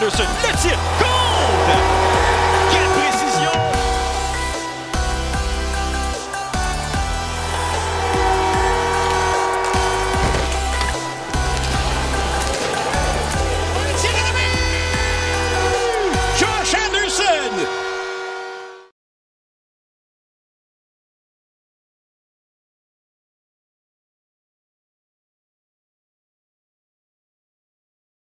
Anderson, that's it, Go!